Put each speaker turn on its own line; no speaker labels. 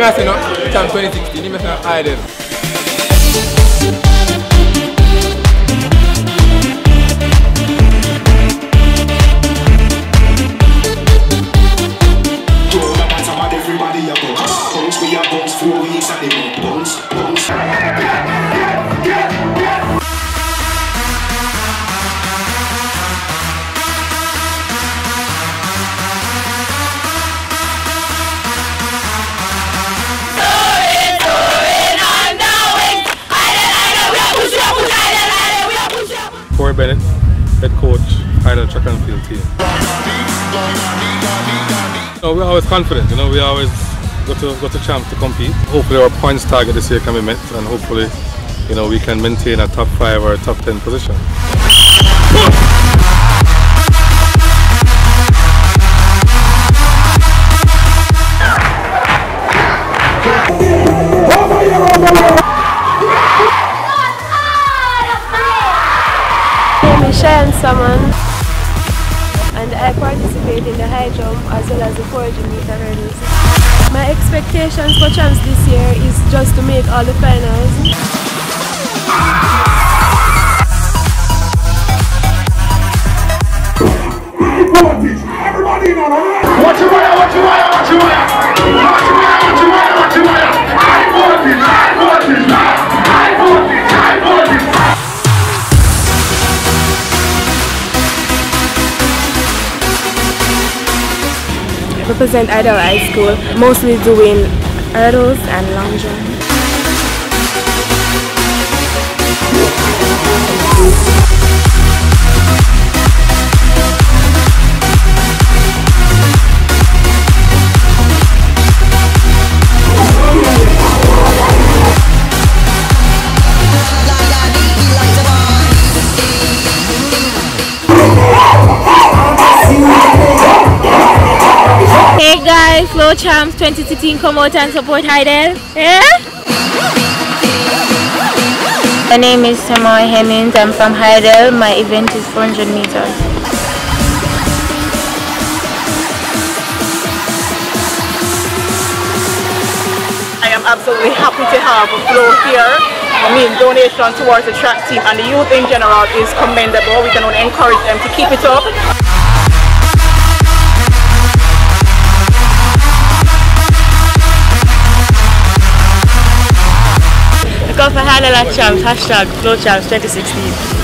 He must say no, champ 2016, he must say Hydel.
Everybody
head coach, Hydel track and field team. We're always confident, you know, we always got to go to champ to compete. Hopefully our points target this year can be met and hopefully, you know, we can maintain a top five or a top ten position.
Name is Shayan Saman and I participate in the high jump as well as the 400 meter hurdles. My expectations for champs this year is just to make all the finals.
Everybody in on Watch your wire, watch your wire, watch your wire.
Represent Hydel High School, mostly doing hurdles and long jump.
Hey Flow Champs 2016 come out and support Hydel. Yeah?
My name is Samoy Hemmings. I'm from Hydel. My event is 400 meters.
I am absolutely happy to have a Flow here. I mean, donation towards the track team and the youth in general is commendable. We can only encourage them to keep it up.
Out for at Champs, hashtag Flow Champs 2016.